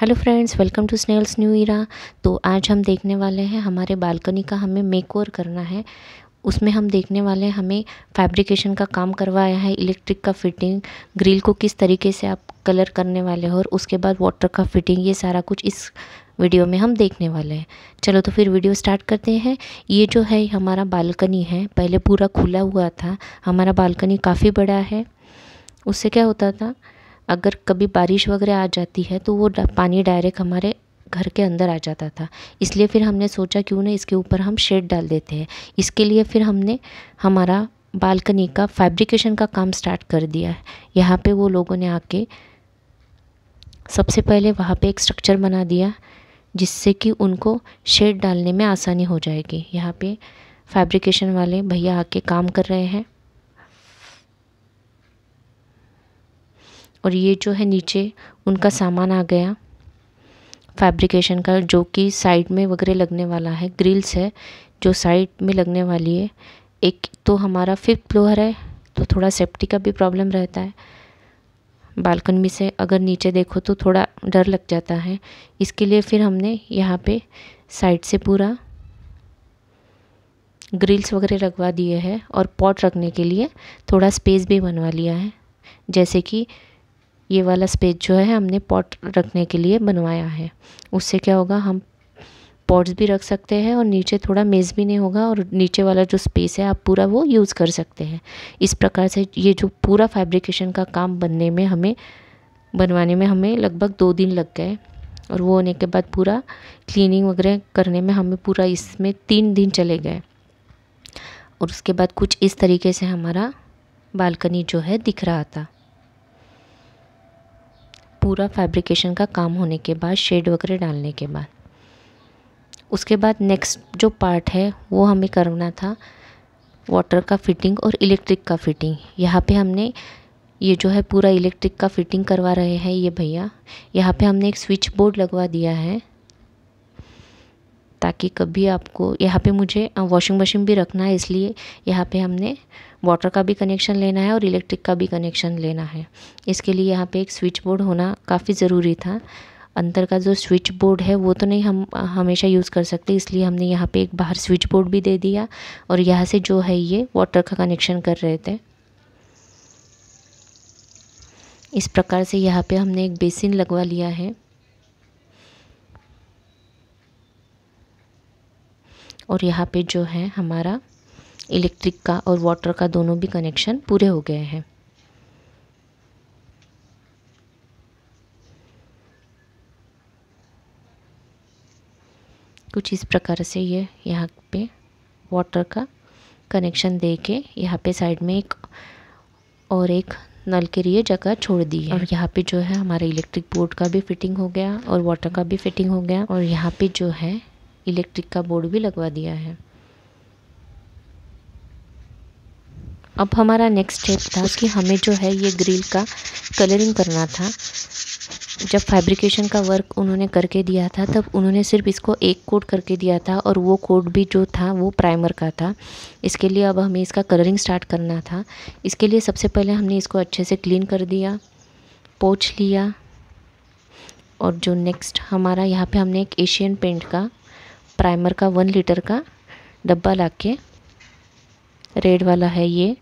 Hello friends welcome to snails new era तो आज हम देखने वाले हैं हमारे बालकनी का हमें मेक ओवर करना है। उसमें हम देखने वाले हैं हमें फैब्रिकेशन का काम करवाया है इलेक्ट्रिक का फिटिंग ग्रिल को किस तरीके से आप कलर करने वाले हो और उसके बाद वाटर का फिटिंग ये सारा कुछ इस वीडियो में हम देखने वाले हैं। चलो तो फिर वीडियो स्टार्ट करते हैं। ये जो है, हमारा बालकनी है, पहले पूरा खुला हुआ था। हमारा बालकनी काफ़ी बड़ा है। उससे क्या होता था? अगर कभी बारिश वगैरह आ जाती है तो वो पानी डायरेक्ट हमारे घर के अंदर आ जाता था। इसलिए फिर हमने सोचा, क्यों ना इसके ऊपर हम शेड डाल देते हैं। इसके लिए फिर हमने हमारा बालकनी का फैब्रिकेशन का काम स्टार्ट कर दिया है। यहाँ पे वो लोगों ने आके सबसे पहले वहाँ पे एक स्ट्रक्चर बना दिया, जिससे कि उनको शेड डालने में आसानी हो जाएगी। यहाँ पे फैब्रिकेशन वाले भैया आके काम कर रहे हैं। और ये जो है नीचे उनका सामान आ गया। फैब्रिकेशन का, जो कि साइड में वगैरह लगने वाला है। ग्रिल्स है, जो साइड में लगने वाली है। एक तो हमारा फिफ्थ फ्लोर है तो थोड़ा सेफ्टी का भी प्रॉब्लम रहता है। बालकनी से अगर नीचे देखो तो थोड़ा डर लग जाता है। इसके लिए फिर हमने यहाँ पे साइड से पूरा ग्रिल्स वगैरह लगवा दिए हैं और पॉट रखने के लिए थोड़ा स्पेस भी बनवा लिया है। जैसे कि ये वाला स्पेस जो है हमने पॉट रखने के लिए बनवाया है। उससे क्या होगा, हम पॉट्स भी रख सकते हैं और नीचे थोड़ा मेज़ भी नहीं होगा और नीचे वाला जो स्पेस है आप पूरा वो यूज़ कर सकते हैं। इस प्रकार से ये जो पूरा फैब्रिकेशन का काम बनने में हमें, बनवाने में हमें लगभग दो दिन लग गए और वो होने के बाद पूरा क्लीनिंग वगैरह करने में हमें पूरा इसमें तीन दिन चले गए। और उसके बाद कुछ इस तरीके से हमारा बालकनी जो है दिख रहा था। पूरा फैब्रिकेशन का काम होने के बाद शेड वगैरह डालने के बाद। उसके बाद नेक्स्ट जो पार्ट है, वो हमें करना था वाटर का फिटिंग और इलेक्ट्रिक का फिटिंग यहाँ पे हमने ये जो है पूरा इलेक्ट्रिक का फिटिंग करवा रहे हैं ये भैया। यहाँ पे हमने एक स्विच बोर्ड लगवा दिया है। ताकि कभी आपको, यहाँ पे मुझे वॉशिंग मशीन भी रखना है, इसलिए यहाँ पे हमने वाटर का भी कनेक्शन लेना है और इलेक्ट्रिक का भी कनेक्शन लेना है। इसके लिए यहाँ पे एक स्विच बोर्ड होना काफ़ी ज़रूरी था। अंदर का जो स्विच बोर्ड है, वो तो नहीं हम हमेशा यूज़ कर सकते, इसलिए हमने यहाँ पे एक बाहर स्विच बोर्ड भी दे दिया और यहाँ से जो है ये वाटर का कनेक्शन कर रहे थे। इस प्रकार से यहाँ पे हमने एक बेसिन लगवा लिया है। और यहाँ पे जो है हमारा इलेक्ट्रिक का और वाटर का दोनों भी कनेक्शन पूरे हो गए हैं। कुछ इस प्रकार से ये यहाँ पे वाटर का कनेक्शन दे के यहाँ पे साइड में एक और एक नल के लिए जगह छोड़ दी है। और यहाँ पे जो है हमारा इलेक्ट्रिक बोर्ड का भी फिटिंग हो गया और वाटर का भी फिटिंग हो गया और यहाँ पे जो है इलेक्ट्रिक का बोर्ड भी लगवा दिया है। अब हमारा नेक्स्ट स्टेप था कि हमें जो है ये ग्रिल का कलरिंग करना था। जब फैब्रिकेशन का वर्क उन्होंने करके दिया था, तब उन्होंने सिर्फ़ इसको एक कोट करके दिया था और वो कोट भी जो था, वो प्राइमर का था। इसके लिए अब हमें इसका कलरिंग स्टार्ट करना था। इसके लिए सबसे पहले हमने इसको अच्छे से क्लीन कर दिया, पोछ लिया और जो नेक्स्ट हमारा यहाँ पे हमने एक एशियन पेंट का प्राइमर का वन लीटर का डब्बा ला के रेड वाला है ये।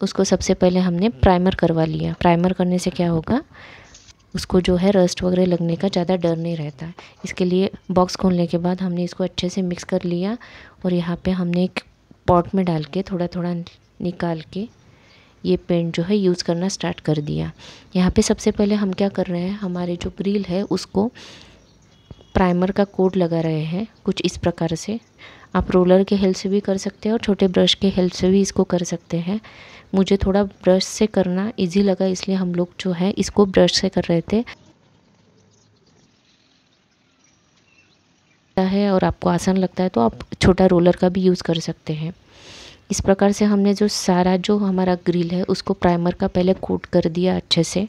उसको सबसे पहले हमने प्राइमर करवा लिया। प्राइमर करने से क्या होगा? उसको जो है रस्ट वगैरह लगने का ज़्यादा डर नहीं रहता। है इसके लिए बॉक्स खोलने के बाद हमने इसको अच्छे से मिक्स कर लिया और यहाँ पे हमने एक पॉट में डाल के थोड़ा थोड़ा निकाल के ये पेंट जो है यूज़ करना स्टार्ट कर दिया। यहाँ पे सबसे पहले हम क्या कर रहे हैं? हमारे जो ग्रिल है उसको प्राइमर का कोट लगा रहे हैं, कुछ इस प्रकार से। आप रोलर के हेल्प से भी कर सकते हैं और छोटे ब्रश के हेल्प से भी इसको कर सकते हैं। मुझे थोड़ा ब्रश से करना इजी लगा, इसलिए हम लोग जो है, इसको ब्रश से कर रहे थे। है और आपको आसान लगता है तो आप छोटा रोलर का भी यूज़ कर सकते हैं। इस प्रकार से हमने जो सारा, जो हमारा ग्रिल है, उसको प्राइमर का पहले कोट कर दिया अच्छे से।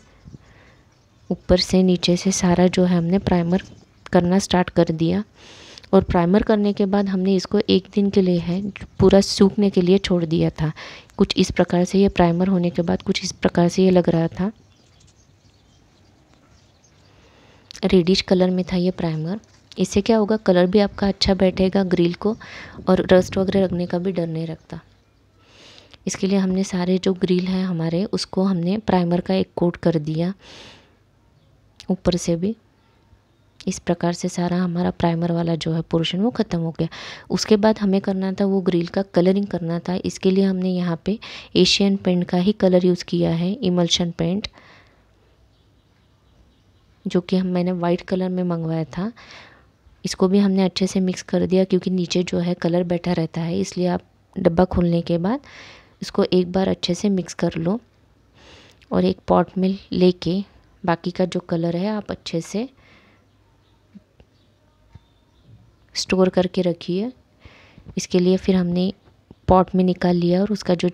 ऊपर से नीचे से सारा जो है हमने प्राइमर करना स्टार्ट कर दिया। और प्राइमर करने के बाद हमने इसको एक दिन के लिए है, पूरा सूखने के लिए छोड़ दिया था। कुछ इस प्रकार से ये प्राइमर होने के बाद कुछ इस प्रकार से ये लग रहा था। रेडिश कलर में था ये प्राइमर इससे क्या होगा कलर भी आपका अच्छा बैठेगा ग्रिल को और रस्ट वगैरह लगने का भी डर नहीं रखता। इसके लिए हमने सारे जो ग्रिल हैं हमारे, उसको हमने प्राइमर का एक कोट कर दिया। ऊपर से भी। इस प्रकार से सारा हमारा प्राइमर वाला जो है पोर्शन वो ख़त्म हो गया। उसके बाद हमें करना था वो ग्रिल का कलरिंग करना था। इसके लिए हमने यहाँ पे एशियन पेंट का ही कलर यूज़ किया है इमल्शन पेंट जो कि हम मैंने वाइट कलर में मंगवाया था। इसको भी हमने अच्छे से मिक्स कर दिया क्योंकि नीचे जो है कलर बैठा रहता है, इसलिए आप डब्बा खोलने के बाद इसको एक बार अच्छे से मिक्स कर लो और एक पॉट में लेके बाकी का जो कलर है आप अच्छे से स्टोर करके रखिए इसके लिए फिर हमने पॉट में निकाल लिया और उसका जो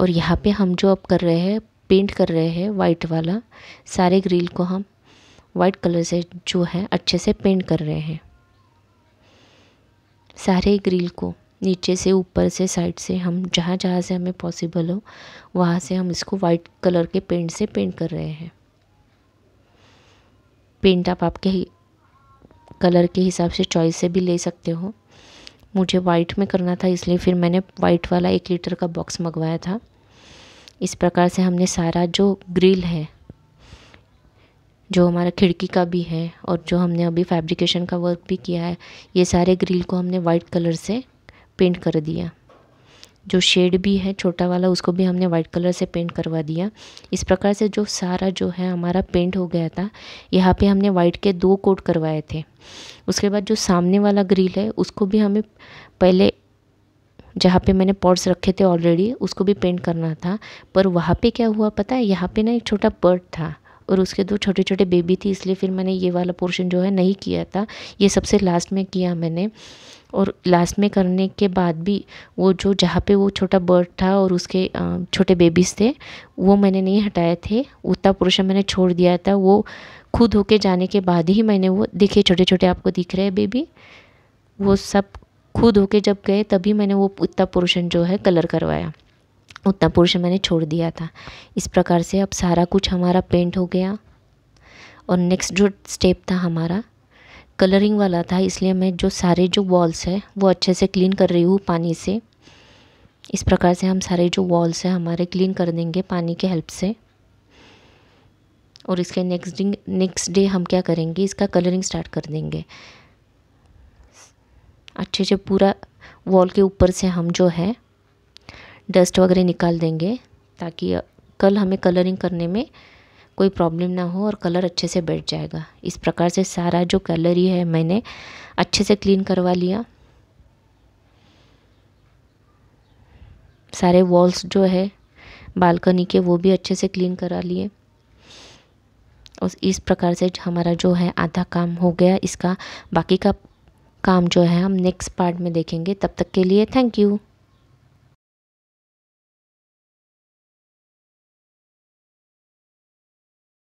और यहाँ पे हम जो अब कर रहे हैं पेंट कर रहे हैं वाइट वाला, सारे ग्रिल को हम वाइट कलर से जो है अच्छे से पेंट कर रहे हैं। सारे ग्रिल को नीचे से ऊपर से साइड से हम, जहाँ जहाँ से हमें पॉसिबल हो, वहाँ से हम इसको वाइट कलर के पेंट से पेंट कर रहे हैं। पेंट आप आपके कलर के हिसाब से चॉइस से भी ले सकते हो। मुझे वाइट में करना था इसलिए फिर मैंने वाइट वाला एक लीटर का बॉक्स मंगवाया था। इस प्रकार से हमने सारा जो ग्रिल है, जो हमारा खिड़की का भी है और जो हमने अभी फैब्रिकेशन का वर्क भी किया है, ये सारे ग्रिल को हमने वाइट कलर से पेंट कर दिया। जो शेड भी है, छोटा वाला, उसको भी हमने वाइट कलर से पेंट करवा दिया। इस प्रकार से जो सारा जो है हमारा पेंट हो गया था, यहाँ पे हमने वाइट के दो कोट करवाए थे। उसके बाद जो सामने वाला ग्रिल है, उसको भी हमें पहले जहाँ पे मैंने पॉट्स रखे थे ऑलरेडी उसको भी पेंट करना था। पर वहाँ पे क्या हुआ पता है? यहाँ पे ना एक छोटा बर्ड था और उसके दो छोटे छोटे बेबी थी, इसलिए फिर मैंने ये वाला पोर्शन जो है नहीं किया था। ये सबसे लास्ट में किया मैंने। और लास्ट में करने के बाद भी वो जो जहाँ पे वो छोटा बर्ड था और उसके छोटे बेबीज़ थे, वो मैंने नहीं हटाए थे। उतना पोर्शन मैंने छोड़ दिया था। वो खुद होके जाने के बाद ही मैंने वो, देखिए छोटे छोटे आपको दिख रहे हैं बेबी वो सब खुद होके जब गए तभी मैंने वो उतना पोर्शन जो है कलर करवाया। उतना पोर्शन मैंने छोड़ दिया था। इस प्रकार से अब सारा कुछ हमारा पेंट हो गया। और नेक्स्ट जो स्टेप था हमारा कलरिंग वाला था, इसलिए मैं जो सारे जो वॉल्स है, वो अच्छे से क्लीन कर रही हूँ पानी से। इस प्रकार से हम सारे जो वॉल्स हैं, हमारे क्लीन कर देंगे पानी के हेल्प से। और इसके नेक्स्ट डे नेक्स्ट डे हम क्या करेंगे, इसका कलरिंग स्टार्ट कर देंगे। अच्छे से पूरा वॉल के ऊपर से हम जो है डस्ट वगैरह निकाल देंगे, ताकि कल हमें कलरिंग करने में कोई प्रॉब्लम ना हो और कलर अच्छे से बैठ जाएगा। इस प्रकार से सारा जो कलर ही मैंने अच्छे से क्लीन करवा लिया। सारे वॉल्स जो है बालकनी के, वो भी अच्छे से क्लीन करा लिए। और इस प्रकार से हमारा जो है आधा काम हो गया। इसका बाकी का काम जो है हम नेक्स्ट पार्ट में देखेंगे। तब तक के लिए थैंक यू